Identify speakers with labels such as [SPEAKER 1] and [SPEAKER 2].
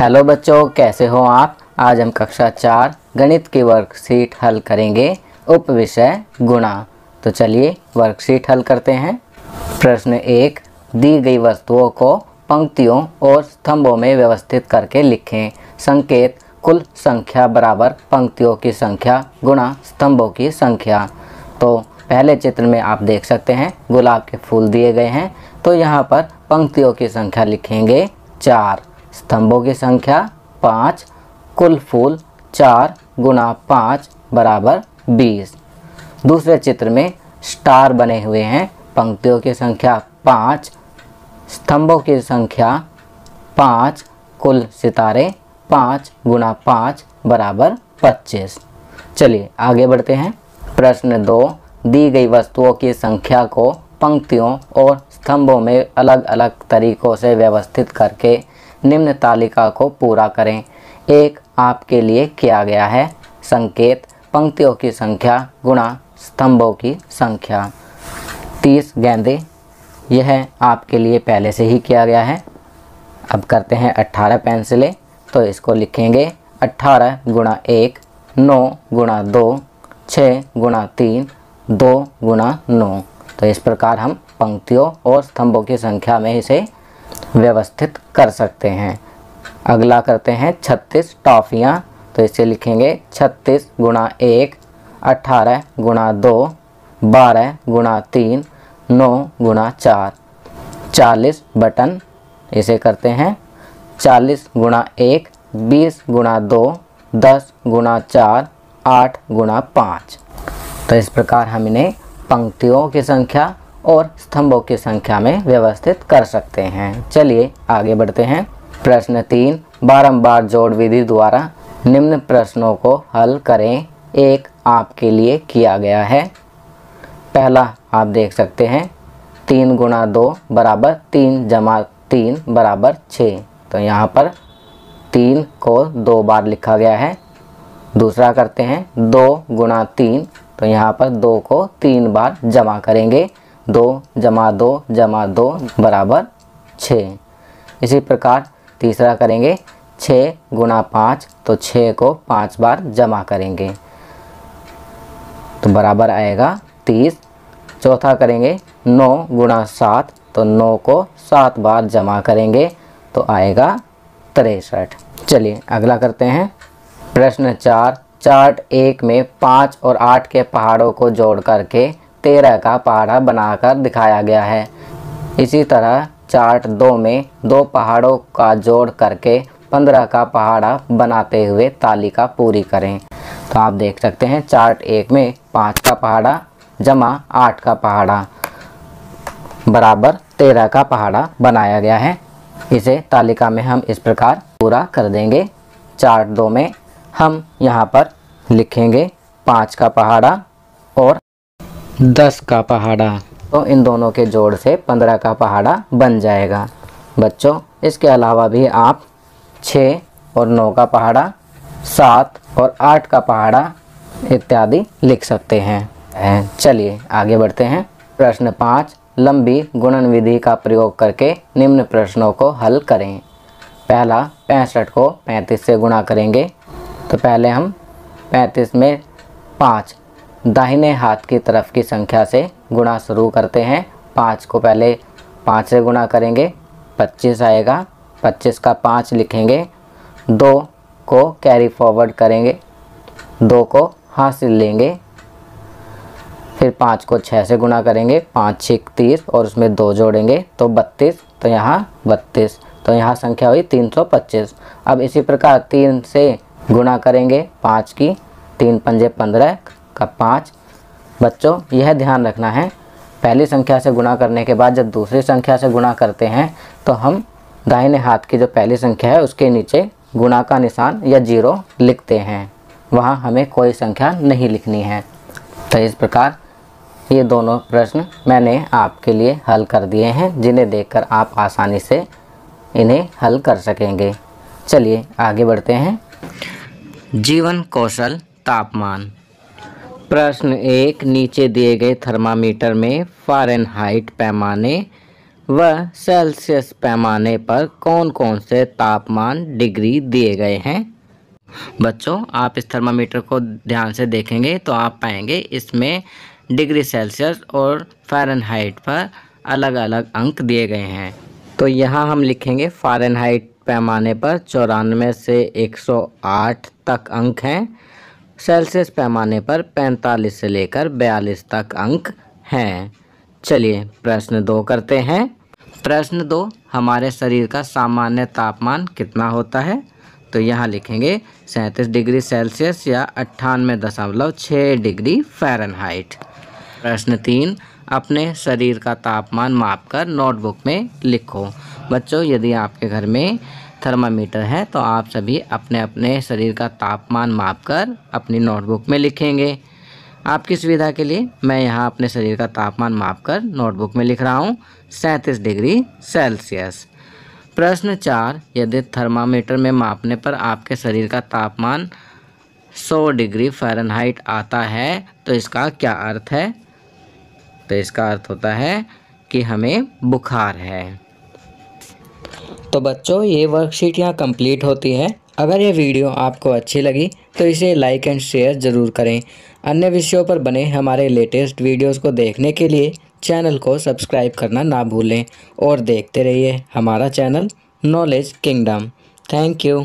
[SPEAKER 1] Hello बच्चों, कैसे हो आप? आज हम कक्षा चार, गणित की वर्कशीट हल करेंगे, उप विषय गुणा। तो चलिए वर्कशीट हल करते हैं। प्रश्न एक, दी गई वस्तुओं को पंक्तियों और स्तंभों में व्यवस्थित करके लिखें। संकेत, कुल संख्या बराबर पंक्तियों की संख्या, गुणा स्तंभों की संख्या। तो पहले चित्र में आप देख सकते हैं, गुलाब के फूल दिए गए हैं। तो यहाँ पर पंक्तियों की संख्या लिखेंगे चार। स्तंभों की संख्या पाँच, कुल फूल चार गुना पाँच बराबर बीस। दूसरे चित्र में स्टार बने हुए हैं, पंक्तियों की संख्या पाँच, स्तंभों की संख्या पाँच, कुल सितारे पाँच गुना पाँच बराबर पच्चीस। चलिए आगे बढ़ते हैं। प्रश्न दो, दी गई वस्तुओं की संख्या को पंक्तियों और स्तंभों में अलग अलग तरीकों से व्यवस्थित करके निम्न तालिका को पूरा करें। एक, आपके लिए किया गया है संकेत, पंक्तियों की संख्या गुणा स्तंभों की संख्या। तीस, गेंदे, यह आपके लिए पहले से ही किया गया है। अब करते हैं अट्ठारह पेंसिलें तो इसको लिखेंगे अट्ठारह गुणा एक, नौ गुणा दो छः गुणा तीन, दो गुणा नौ। तो इस प्रकार हम पंक्तियों और स्तंभों की संख्या में इसे व्यवस्थित कर सकते हैं। अगला करते हैं छत्तीस टॉफ़ियाँ। तो इसे लिखेंगे छत्तीस गुणा एक अट्ठारह गुणा दो, बारह गुणा तीन, नौ गुणा चार। चालीस बटन इसे करते हैं। चालीस गुणा एक, बीस गुणा दो, दस गुणा चार, आठ गुणा पाँच। तो इस प्रकार हम इन्हें पंक्तियों की संख्या और स्तंभों की संख्या में व्यवस्थित कर सकते हैं। चलिए आगे बढ़ते हैं। प्रश्न तीन, बारंबार जोड़ विधि द्वारा निम्न प्रश्नों को हल करें। एक, आपके लिए किया गया है। पहला, आप देख सकते हैं, तीन गुणा दो बराबर तीन जमा तीन बराबर छः तो यहाँ पर तीन को दो बार लिखा गया है। दूसरा करते हैं, दो गुणा तीन तो यहाँ पर दो को तीन बार जमा करेंगे। दो जमा दो जमा दो बराबर छः। इसी प्रकार तीसरा करेंगे, छः गुणा पाँच तो छः को पाँच बार जमा करेंगे। तो बराबर आएगा तीस। चौथा करेंगे, नौ गुणा सात तो नौ को सात बार जमा करेंगे तो आएगा तिरसठ। चलिए अगला करते हैं। प्रश्न चार, चार्ट एक में पाँच और आठ के पहाड़ों को जोड़ करके तेरह का पहाड़ा बनाकर दिखाया गया है। इसी तरह चार्ट दो में दो पहाड़ों का जोड़ करके पंद्रह का पहाड़ा बनाते हुए तालिका पूरी करें। तो आप देख सकते हैं, चार्ट एक में पाँच का पहाड़ा जमा आठ का पहाड़ा बराबर तेरह का पहाड़ा बनाया गया है। इसे तालिका में हम इस प्रकार पूरा कर देंगे। चार्ट दो में हम यहाँ पर लिखेंगे पाँच का पहाड़ा और दस का पहाड़ा। तो इन दोनों के जोड़ से पंद्रह का पहाड़ा बन जाएगा। बच्चों, इसके अलावा भी आप छः और नौ का पहाड़ा, सात और आठ का पहाड़ा इत्यादि लिख सकते हैं, चलिए आगे बढ़ते हैं। प्रश्न पाँच, लंबी गुणन विधि का प्रयोग करके निम्न प्रश्नों को हल करें। पहला, पैंसठ को पैंतीस से गुणा करेंगे। तो पहले हम पैंतीस में पाँच दाहिने हाथ की तरफ़ की संख्या से गुणा शुरू करते हैं। पाँच को पहले पाँच से गुणा करेंगे, पच्चीस आएगा, पच्चीस का पाँच लिखेंगे। दो को कैरी फॉरवर्ड करेंगे, दो को हासिल लेंगे। फिर पाँच को छः से गुणा करेंगे, पाँच छः तीस और उसमें दो जोड़ेंगे तो बत्तीस तो यहाँ बत्तीस तो यहाँ संख्या हुई तीन सौ पच्चीस। अब इसी प्रकार तीन से गुणा करेंगे पाँच की, तीन, पंजे, पंद्रह का पाँच। बच्चों, यह ध्यान रखना है, पहली संख्या से गुणा करने के बाद जब दूसरी संख्या से गुणा करते हैं तो हम दाहिने हाथ की जो पहली संख्या है, उसके नीचे गुणा का निशान या ज़ीरो लिखते हैं। वहाँ हमें कोई संख्या नहीं लिखनी है। तो इस प्रकार ये दोनों प्रश्न मैंने आपके लिए हल कर दिए हैं, जिन्हें देखकर आप आसानी से इन्हें हल कर सकेंगे। चलिए आगे बढ़ते हैं। जीवन कौशल तापमान। प्रश्न एक, नीचे दिए गए थर्मामीटर में फ़ारेनहाइट पैमाने व सेल्सियस पैमाने पर कौन कौन से तापमान डिग्री दिए गए हैं? बच्चों, आप इस थर्मामीटर को ध्यान से देखेंगे तो आप पाएँगे इसमें डिग्री सेल्सियस और फ़ारेनहाइट पर अलग अलग अंक दिए गए हैं। तो यहाँ हम लिखेंगे फ़ारेनहाइट पैमाने पर चौरानवे से 108 तक अंक हैं। सेल्सियस पैमाने पर 45 से लेकर 42 तक अंक हैं। चलिए, प्रश्न दो करते हैं। प्रश्न दो, हमारे शरीर का सामान्य तापमान कितना होता है? तो यहाँ लिखेंगे, सैंतीस डिग्री सेल्सियस या अट्ठानवे दशमलव छः डिग्री फ़ारेनहाइट। प्रश्न तीन, अपने शरीर का तापमान मापकर नोटबुक में लिखो। बच्चों, यदि आपके घर में थर्मामीटर है तो आप सभी अपने अपने शरीर का तापमान मापकर अपनी नोटबुक में लिखेंगे। आपकी सुविधा के लिए मैं यहाँ अपने शरीर का तापमान मापकर नोटबुक में लिख रहा हूँ, सैंतीस डिग्री सेल्सियस। प्रश्न चार, यदि थर्मामीटर में मापने पर आपके शरीर का तापमान 100 डिग्री फ़ारेनहाइट आता है तो इसका क्या अर्थ है? तो इसका अर्थ होता है कि हमें बुखार है। तो बच्चों, ये वर्कशीट यहाँ कंप्लीट होती है। अगर ये वीडियो आपको अच्छी लगी तो इसे लाइक एंड शेयर ज़रूर करें। अन्य विषयों पर बने हमारे लेटेस्ट वीडियोस को देखने के लिए चैनल को सब्सक्राइब करना ना भूलें और देखते रहिए हमारा channel knowledge kingdom thank you